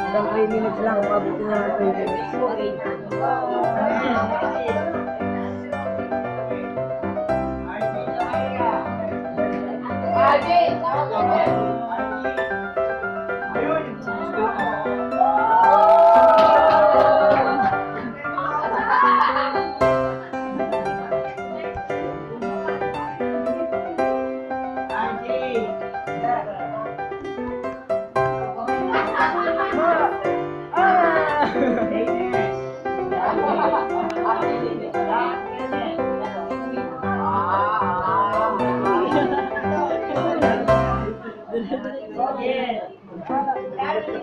Hanggang 3 minutes lang, umabot na ng 3 minutes. Okay. Ate, tawag ko Ate,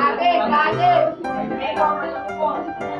ate! Ate, ate!